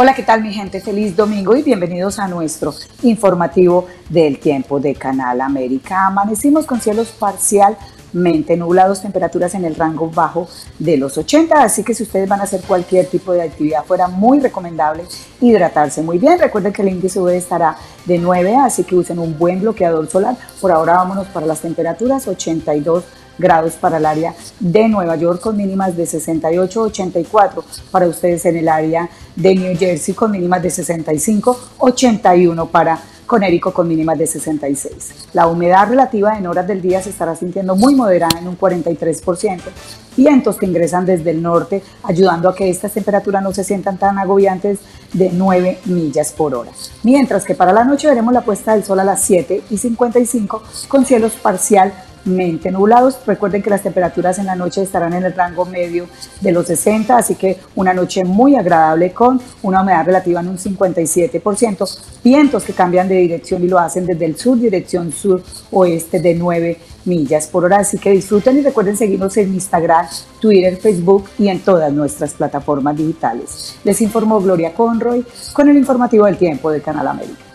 Hola, ¿qué tal mi gente? Feliz domingo y bienvenidos a nuestro informativo del tiempo de Canal América. Amanecimos con cielos parcialmente nublados, temperaturas en el rango bajo de los 80, así que si ustedes van a hacer cualquier tipo de actividad fuera muy recomendable hidratarse muy bien. Recuerden que el índice UV estará de 9, así que usen un buen bloqueador solar. Por ahora vámonos para las temperaturas 82 grados para el área de Nueva York con mínimas de 68 84 para ustedes en el área de New Jersey con mínimas de 65 81 para Conérico con mínimas de 66. La humedad relativa en horas del día se estará sintiendo muy moderada en un 43%. Vientos que ingresan desde el norte ayudando a que estas temperaturas no se sientan tan agobiantes de 9 millas por hora. Mientras que para la noche veremos la puesta del sol a las 7 y 55 con cielos parcial nublados. Recuerden que las temperaturas en la noche estarán en el rango medio de los 60, así que una noche muy agradable con una humedad relativa en un 57%, vientos que cambian de dirección y lo hacen desde el sur, dirección sur-oeste de 9 millas por hora. Así que disfruten y recuerden seguirnos en Instagram, Twitter, Facebook y en todas nuestras plataformas digitales. Les informó Gloria Conroy con el informativo del tiempo del Canal América.